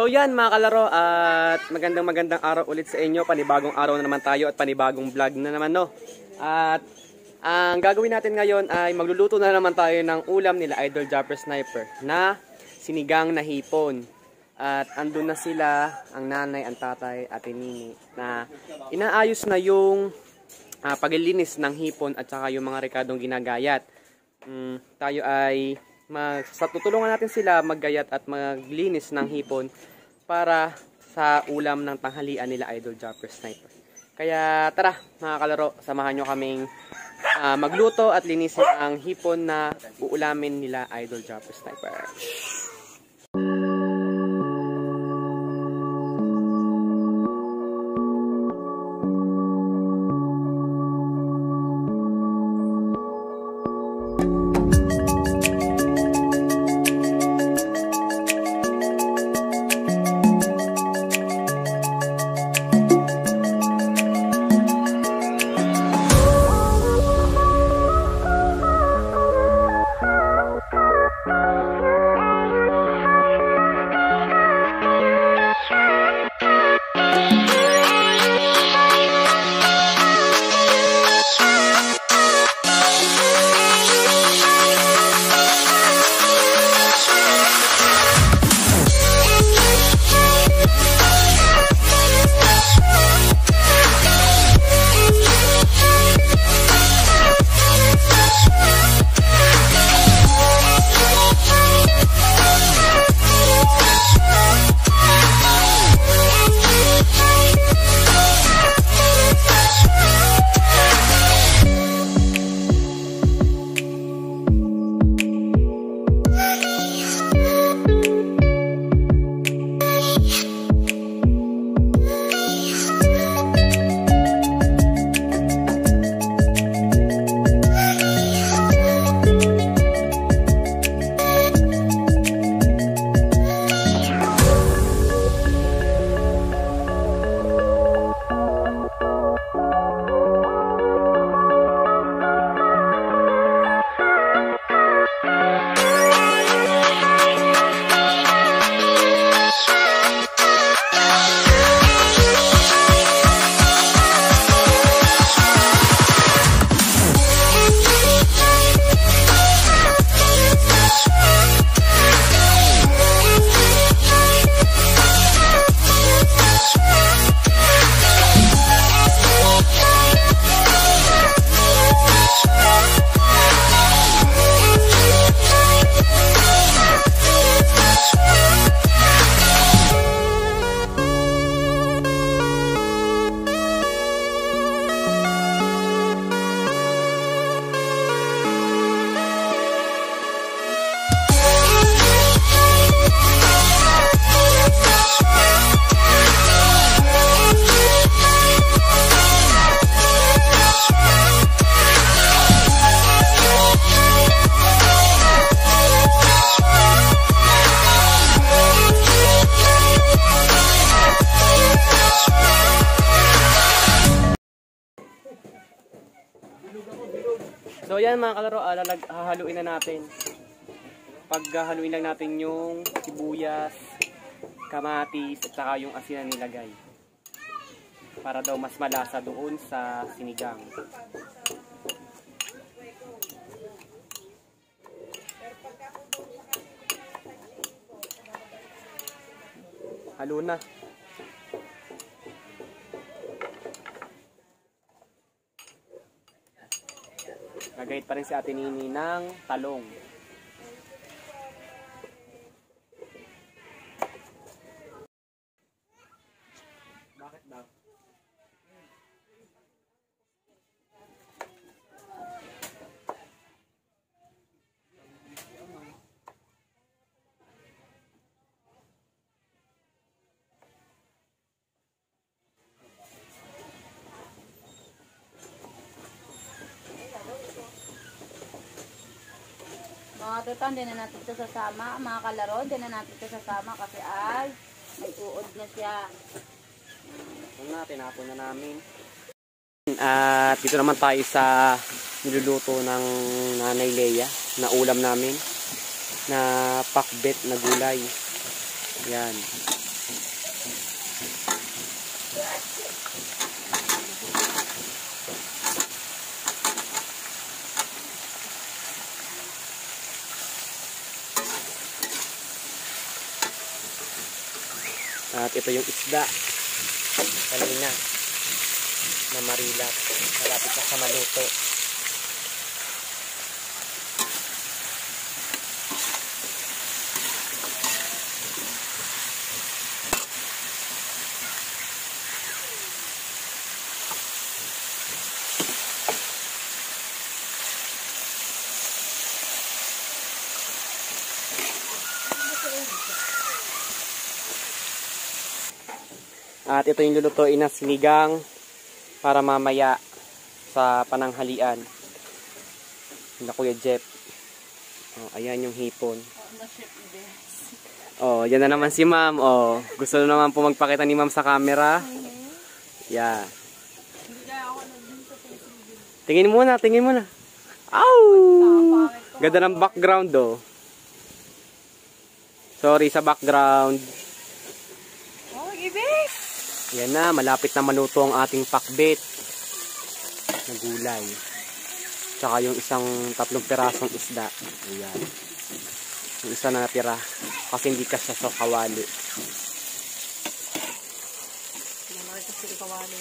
So yan mga kalaro at magandang magandang araw ulit sa inyo. Panibagong araw na naman tayo at panibagong vlog na naman no. At ang gagawin natin ngayon ay magluluto na naman tayo ng ulam nila Idol Japper Sniper na sinigang na hipon. At andun na sila, ang nanay, ang tatay, at nini na inaayos na yung uh, paglilinis ng hipon at saka yung mga rekadong ginagayat. Mm, tayo ay mag, tutulungan natin sila maggayat at maglinis ng hipon para sa ulam ng tanghalian nila Idol Jumper Sniper. Kaya tara mga kalaro, samahan nyo kaming uh, magluto at linisin ang hipon na uulamin nila Idol Jumper Sniper. So yan mga kalaro, ah, hahaluin na natin. Paghahaluin lang natin yung sibuyas, kamatis, at saka yung asin na nilagay. Para daw mas malasa doon sa sinigang. Halo na. Nagayit pa rin si Ate Nini ng talong. Bakit daw? Mga tutan, din na natin ito sasama. Mga kalaro, din na natin ito sasama kasi ay may uod na siya. Ito na, tinapon na namin. At dito naman tayo sa niluluto ng Nanay Leia na ulam namin na pakbet na gulay. Yan. At ito yung isda. Kanina. Na marilat. Malapit na sa maluto. At ito yung lulutuin na sinigang para mamaya sa pananghalian. Na Kuya Jeff. Oh, ayan yung hipon. Oh, yan na naman si ma'am. Oh, gusto na naman po magpakita ni ma'am sa camera. Yeah. Tingin muna, tingin muna. Ow! Ganda ng background oh. Sorry sa background. Oh, ibig! Yan na, malapit na maluto ang ating pakbet na gulay. Tsaka yung isang tatlong pirasong isda. Ayan. Yung isa na natira. Kasi hindi kasya sa kawali. Malaki sa sili kawali.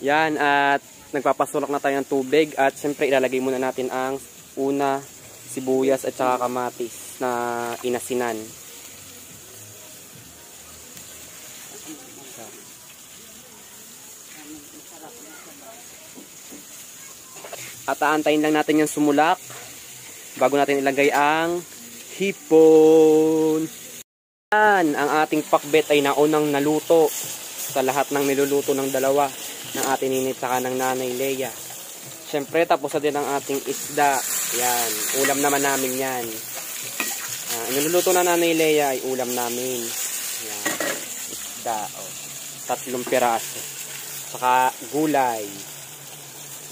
Yan, at nagpapasulok na tayo ng tubig. At syempre, ilalagay muna natin ang una, sibuyas at saka kamatis na inasinan. At aantayin lang natin yung sumulak bago natin ilagay ang hipon. Yan, ang ating pakbet ay naunang naluto sa lahat ng niluluto ng dalawa ng ating ninit saka ng nanay Leia. Siyempre, tapos na din ang ating isda. Yan, ulam naman namin yan. Ang niluluto na nanay Leia ay ulam namin. Yan, isda. Oh. Tatlong piraso. Saka gulay.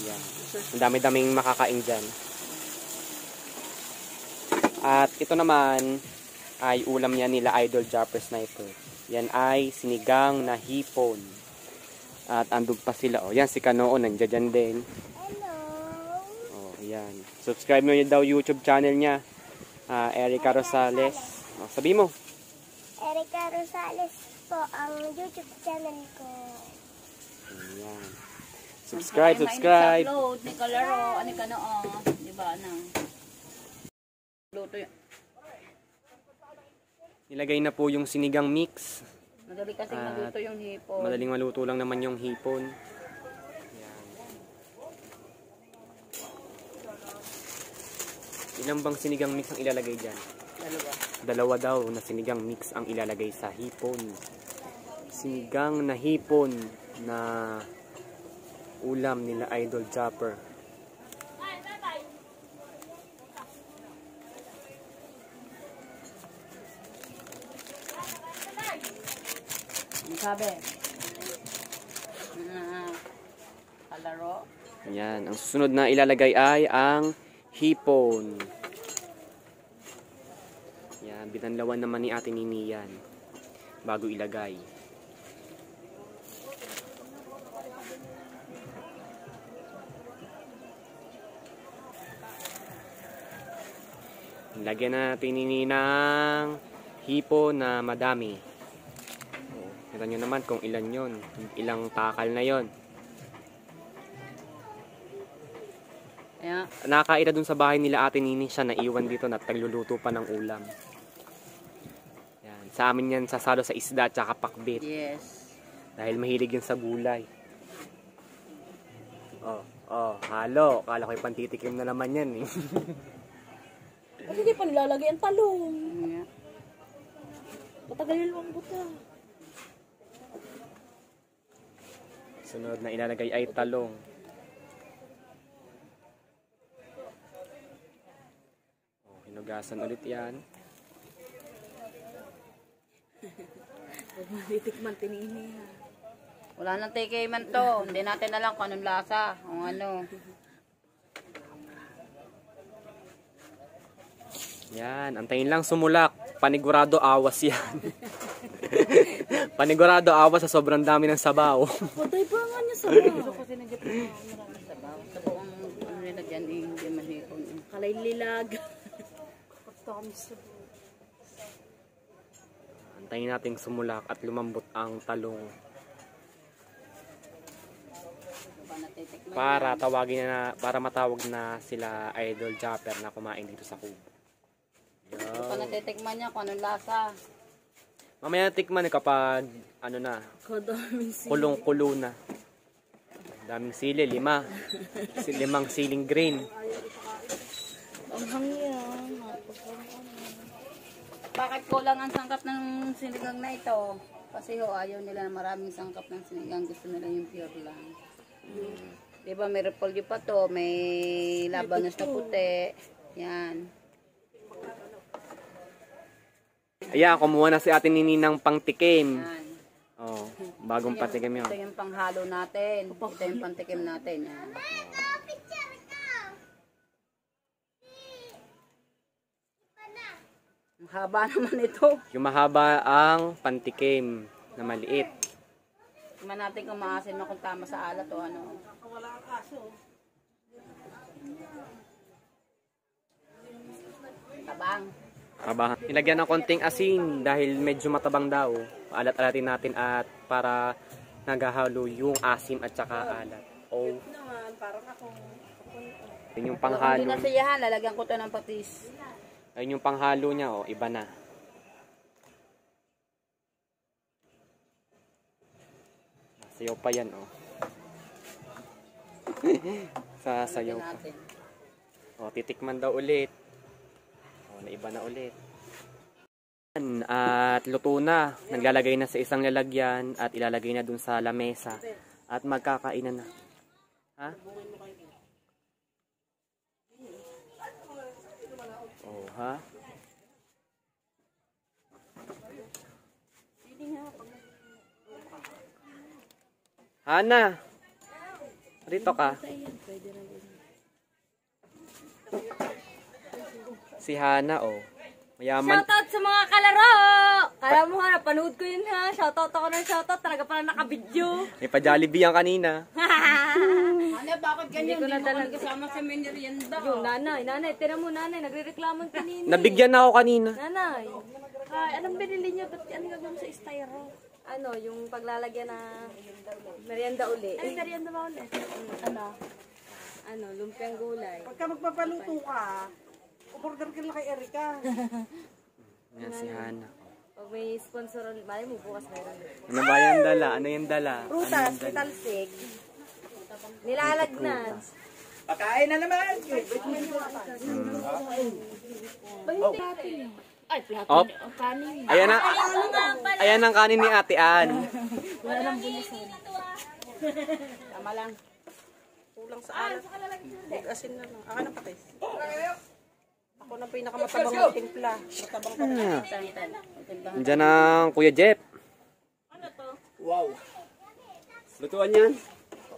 Yan. Ang dami-daming makakain dyan. At ito naman ay ulam niya nila Idol Japper Sniper. Yan ay sinigang na hipon. At andun pa sila. Oh, yan si Kanoo, nandiyan din. Hello. Oh, yan. Subscribe mo yun daw YouTube channel niya. Ah, Erica Rosales. Oh, sabi mo. Erika Rosales po ang YouTube channel ko. Yan. Subscribe, subscribe. Upload, ni kalaro, ani ka na, oh. Di ba, na? Luto yun. Nilagay na po yung sinigang mix. Madali kasi maluto yung hipo. Madaling maluto lang naman yung hipon. Ilang bang sinigang mix ang ilalagay dyan? Dalawa. Dalawa daw na sinigang mix ang ilalagay sa hipon. Sinigang na hipon na ulam nila Idol Chopper. Sabi? Na, kalaro. Yan. Ang susunod na ilalagay ay ang hipon. Yan. Binanlawan naman ni Ate Nini yan. Bago ilagay. Lagyan natin ni ng hipon na madami. Oh, Kita nyo naman kung ilan yon, Ilang takal na yon. Kaya, Nakakaira dun sa bahay nila ate Nini siya naiwan dito na tagluluto pa ng ulam. Yan. Sa amin yan sasalo sa isda at saka pakbit. yes. Dahil mahilig yun sa gulay. Oh, oh, halo. Kala ko yung pantitikim na naman yan eh. Kasi di pa nilalagay ang talong. Yeah. Matagal yung ang buta. Sunod na ilalagay ay talong. Oh, hinugasan ulit yan. Malitikman tinini ha. Wala nang take man to. Hindi natin alam kung anong lasa. Kung ano. Yan, antayin lang sumulak. Panigurado awas yan. Panigurado awas sa sobrang dami ng sabaw. Patay pa nga niya sa mga. Kasi pa marami sabaw. Sabaw ang ano nila dyan eh. Hindi man hipon. eh. Kalay May lilag. Antayin nating sumulak at lumambot ang talong para tawagin na para matawag na sila Idol Japper na kumain dito sa kubo. Hindi pa natitikman niya kung anong lasa. Mamaya tikman eh kapag ano na, kulong-kulo na. Daming sili, lima. Limang siling green. Ang hangyan. Bakit kulang ang sangkap ng sinigang na ito? Kasi ho, ayaw nila na maraming sangkap ng sinigang. Gusto nila yung pure lang. Di ba may repolyo pa to, may labanos na puti. Yan. Ayan, kumuha na si ate Nininang pangtikim. Yan. Oh, bagong patikim yun. Ito yung panghalo natin. Ito yung pantikim natin. Yan. Ang haba naman ito. Yung mahaba ang pantikim na maliit. Tingnan natin kung maasin mo kung tama sa alat o ano. Tabang. Aba, nilagyan ng konting asin dahil medyo matabang daw. Alat-alatin natin at para naghahalo yung asim at saka alat. Oh. Yun yung Kung hindi panghalo. nasiyahan, lalagyan ko to ng patis. Ayun yung panghalo niya, oh, iba na. Sayaw pa yan, oh. Sasayaw pa. natin. O, titikman daw ulit. O, naiba na ulit. At luto na. Naglalagay na sa isang lalagyan at ilalagay na dun sa lamesa. At magkakainan na. Ha? Ha? Hana! Rito ka. Si Hana, oh. Mayaman. Shoutout sa mga kalaro! Kala mo ha, napanood ko yun ha. Shoutout ako ng shoutout. Talaga pala nakabidyo. May pa-Jollibee yan kanina. Ano, bakit ganyan? ko Hindi mo nadala- kami kasama sa merienda. Yung nanay, nanay, tira mo nanay. Nagre-reklamo kanina. Nabigyan na ako kanina. Nanay, ay, anong binili niyo? Ba't ano gagawin sa styro? Ano, yung paglalagyan na merienda uli. Ay, merienda ba uli? Ano? Ano, lumpiang gulay. Pagka magpapaluto ka, umorder ka lang kay Erika. Yan si Hana. Pag may sponsor mali mo bukas meron. Ano ba yan dala? Ano yung dala? Prutas, metalsik. Nilalagnan. Pakain na naman! Ay, plato. Op. Kanin. Ayan ang, ayan ang kanin ni Ate Ann. Tama lang. Kulang sa alat. Asin na lang. Aka na patis. Ako na pinakamatabang na timpla. Matabang pa. Tan-tan. Timbangan. Diyan ang Kuya Jeff. Wow. Lutuan yan.